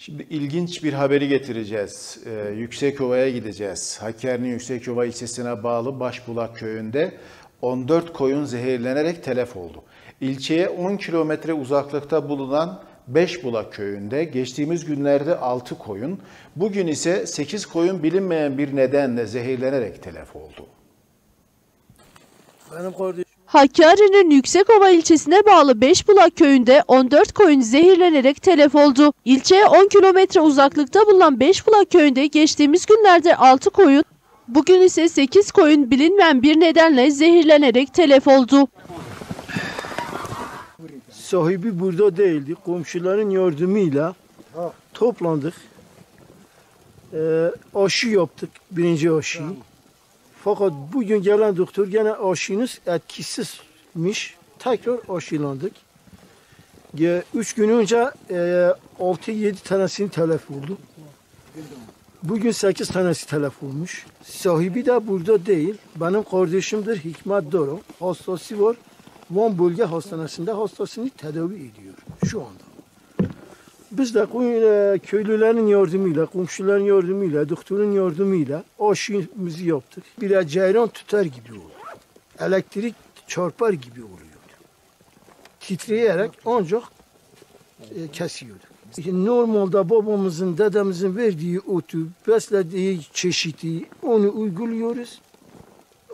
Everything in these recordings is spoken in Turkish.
Şimdi ilginç bir haberi getireceğiz. Ee, Yüksekova'ya gideceğiz. Hakkari'nin Yüksekova ilçesine bağlı Başbulak köyünde 14 koyun zehirlenerek telef oldu. İlçeye 10 kilometre uzaklıkta bulunan Beşbulak köyünde geçtiğimiz günlerde 6 koyun, bugün ise 8 koyun bilinmeyen bir nedenle zehirlenerek telef oldu. Benim kardeşim Hakkari'nin Yüksekova ilçesine bağlı Beşbulak köyünde 14 koyun zehirlenerek telef oldu. İlçeye 10 kilometre uzaklıkta bulunan Beşbulak köyünde geçtiğimiz günlerde 6 koyun, bugün ise 8 koyun bilinmeyen bir nedenle zehirlenerek telef oldu. sahibi burada değildi. Komşuların yardımıyla toplandık. Ee, aşı yaptık. Birinci aşıyı. Fakat bugün gelen doktor gene aşınız etkisizmiş. Tekrar aşılandık. Üç gün önce e, 6-7 tanesini telef oldu. Bugün 8 tanesi telef olmuş. Sahibi de burada değil. Benim kardeşimdir Hikmet Doro. Hastası var. Van Bölge Hastanesi'nde hastasını tedavi ediyor şu anda. Biz de köylülerin yardımıyla, komşuların yardımıyla, doktorun yardımıyla aşımızı yaptık. Bir de ceyran tutar gibi oldu. Elektrik çarpar gibi oluyor. Titreyerek ancak e, kesiyordu. İşte Normalde babamızın, dedemizin verdiği otu, beslediği çeşidi onu uyguluyoruz.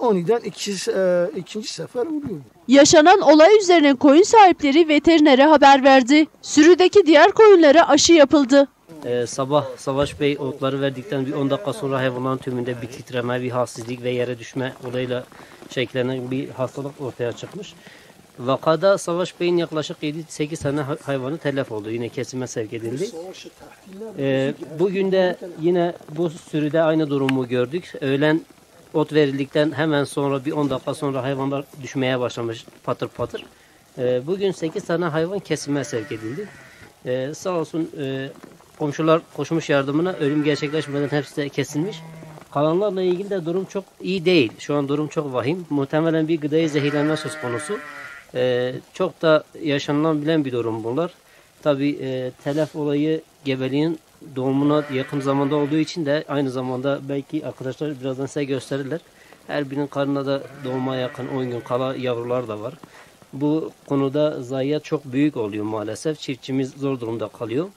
Oniden iki, e, ikinci sefer oluyor. Yaşanan olay üzerine koyun sahipleri veterinere haber verdi. Sürüdeki diğer koyunlara aşı yapıldı. Ee, sabah Savaş Bey otları verdikten bir 10 dakika sonra hayvanların tümünde bir titreme, bir halsizlik ve yere düşme olayla şekillenen bir hastalık ortaya çıkmış. Vakada Savaş Bey'in yaklaşık 7-8 tane hay- hayvanı telef oldu. Yine kesime sevk edildi. Ee, bugün de yine bu sürüde aynı durumu gördük. Öğlen ot verildikten hemen sonra bir 10 dakika sonra hayvanlar düşmeye başlamış patır patır. Ee, bugün 8 tane hayvan kesime sevk edildi. Ee, sağ olsun e, komşular koşmuş yardımına ölüm gerçekleşmeden hepsi de kesilmiş. Kalanlarla ilgili de durum çok iyi değil. Şu an durum çok vahim. Muhtemelen bir gıdayı zehirlenme söz konusu. Ee, çok da yaşanılabilen bir durum bunlar. Tabii e, telef olayı gebeliğin doğumuna yakın zamanda olduğu için de aynı zamanda belki arkadaşlar birazdan size gösterirler. Her birinin karnına da doğuma yakın 10 gün kala yavrular da var. Bu konuda zayiat çok büyük oluyor maalesef. Çiftçimiz zor durumda kalıyor.